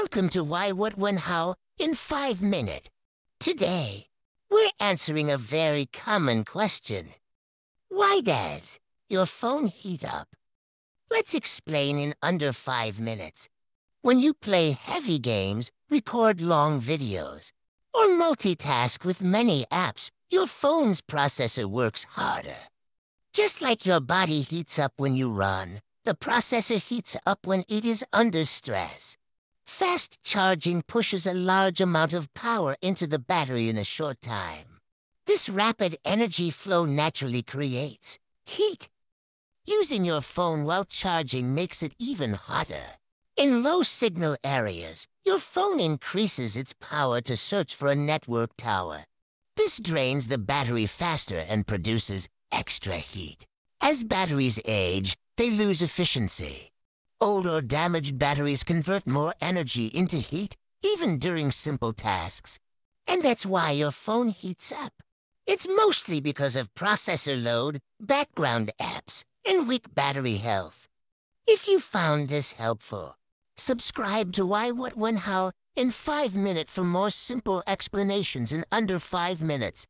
Welcome to Why, What, When, How in 5 Minute. Today, we're answering a very common question. Why does your phone heat up? Let's explain in under 5 minutes. When you play heavy games, record long videos, or multitask with many apps, your phone's processor works harder. Just like your body heats up when you run, the processor heats up when it is under stress. Fast charging pushes a large amount of power into the battery in a short time. This rapid energy flow naturally creates heat. Using your phone while charging makes it even hotter. In low signal areas, your phone increases its power to search for a network tower. This drains the battery faster and produces extra heat. As batteries age, they lose efficiency. Old or damaged batteries convert more energy into heat even during simple tasks. And that's why your phone heats up. It's mostly because of processor load, background apps, and weak battery health. If you found this helpful, subscribe to Why, What, When, How in 5 minutes for more simple explanations in under 5 minutes.